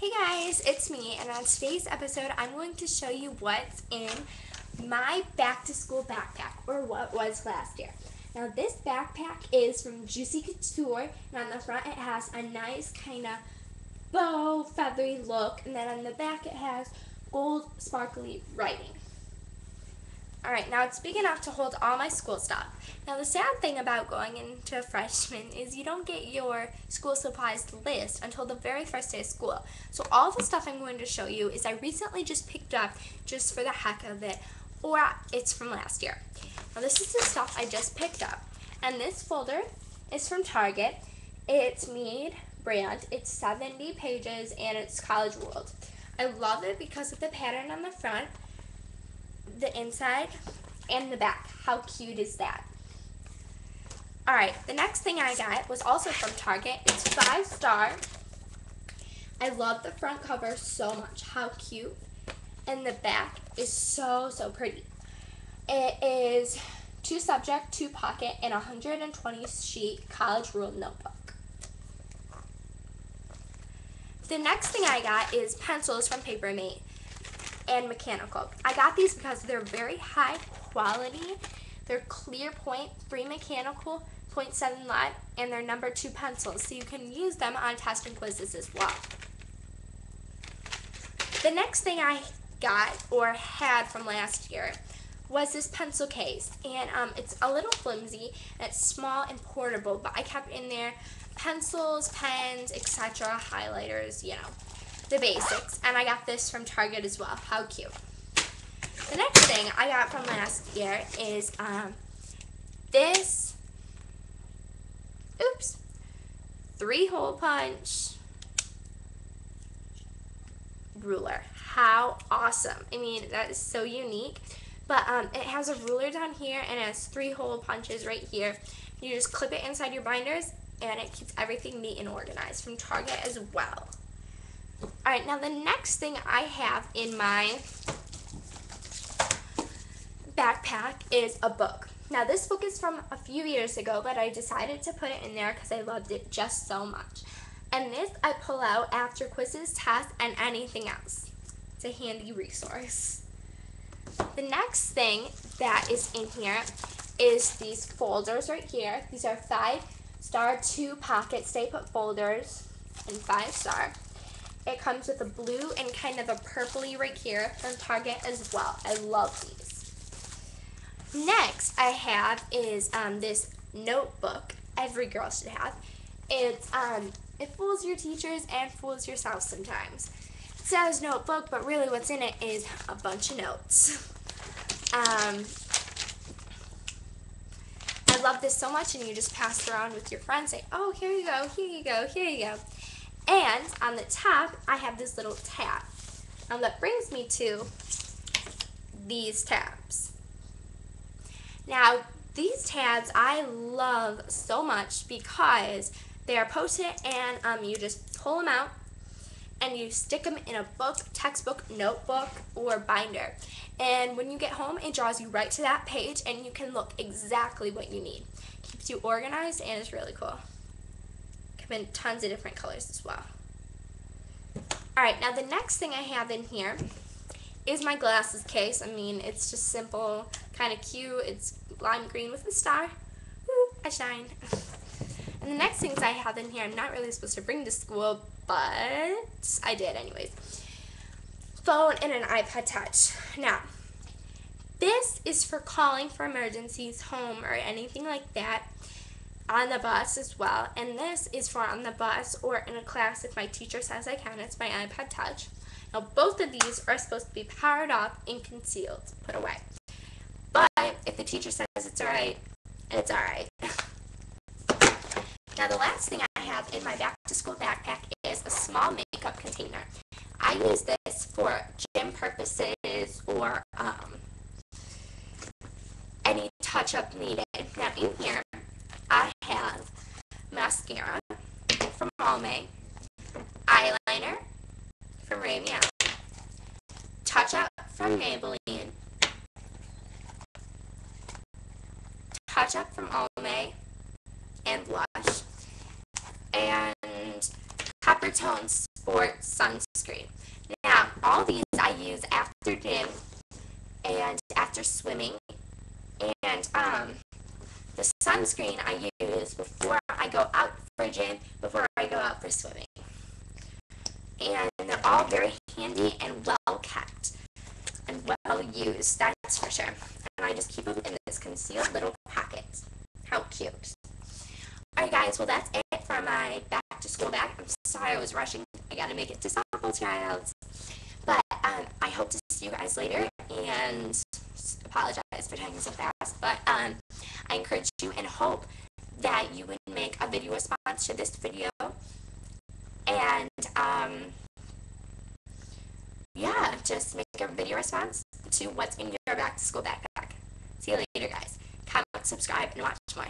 Hey guys, it's me, and on today's episode, I'm going to show you what's in my back to school backpack, or what was last year. Now, this backpack is from Juicy Couture, and on the front it has a nice kind of bow, feathery look, and then on the back it has gold, sparkly writing. Alright, now it's big enough to hold all my school stuff. Now the sad thing about going into freshman is you don't get your school supplies list until the very first day of school. So all the stuff I'm going to show you is I recently just picked up just for the heck of it, or it's from last year. Now this is the stuff I just picked up. And this folder is from Target. It's Mead brand. It's 70 pages and it's college ruled. I love it because of the pattern on the front the inside and the back. How cute is that? Alright, the next thing I got was also from Target. It's five star. I love the front cover so much. How cute. And the back is so, so pretty. It is two subject, two pocket, and 120 sheet college ruled notebook. The next thing I got is pencils from Paper Mate and mechanical. I got these because they're very high quality. They're clear point, free mechanical, 0.7 lead, and they're number two pencils, so you can use them on test and quizzes as well. The next thing I got or had from last year was this pencil case, and um, it's a little flimsy, it's small and portable, but I kept in there pencils, pens, etc., highlighters, you know the basics. And I got this from Target as well. How cute. The next thing I got from last year is um, this, oops, three hole punch ruler. How awesome. I mean, that is so unique. But um, it has a ruler down here and it has three hole punches right here. You just clip it inside your binders and it keeps everything neat and organized from Target as well. Alright, now the next thing I have in my backpack is a book. Now this book is from a few years ago, but I decided to put it in there because I loved it just so much. And this I pull out after quizzes, tests, and anything else. It's a handy resource. The next thing that is in here is these folders right here. These are five star two pocket stay put folders and five star. It comes with a blue and kind of a purpley right here from Target as well. I love these. Next I have is um, this notebook every girl should have. It's um, It fools your teachers and fools yourself sometimes. It says notebook, but really what's in it is a bunch of notes. Um, I love this so much and you just pass it around with your friends. Say, oh, here you go, here you go, here you go. And on the top, I have this little tab. And that brings me to these tabs. Now, these tabs I love so much because they are post-it and um, you just pull them out and you stick them in a book, textbook, notebook, or binder. And when you get home, it draws you right to that page and you can look exactly what you need. Keeps you organized and it's really cool come tons of different colors as well. Alright, now the next thing I have in here is my glasses case. I mean, it's just simple, kind of cute. It's lime green with a star. I shine. And the next things I have in here, I'm not really supposed to bring to school, but I did anyways. Phone and an iPod Touch. Now, this is for calling for emergencies home or anything like that on the bus as well. And this is for on the bus or in a class if my teacher says I can. It's my iPad Touch. Now both of these are supposed to be powered off and concealed, put away. But if the teacher says it's alright, it's alright. now the last thing I have in my back to school backpack is a small makeup container. I use this for gym purposes or um, any touch up needed. Now in here mascara from Almay, eyeliner from Rimmel, Touch Up from Maybelline, Touch Up from Almay, and blush, and Coppertone Sport sunscreen. Now, all these I use after gym and after swimming. And um, the sunscreen I use before I go out for gym, before I go out for swimming. And they're all very handy and well kept and well used, that's for sure. And I just keep them in this concealed little pocket. How cute. Alright guys, well that's it for my back to school bag. I'm sorry I was rushing. I gotta make it to softball tryouts. But um, I hope to see you guys later and apologize for talking so fast. But um, I encourage you and hope that you would make a video response to this video. And um, yeah, just make a video response to what's in your back to school backpack. See you later guys. Comment, subscribe, and watch more.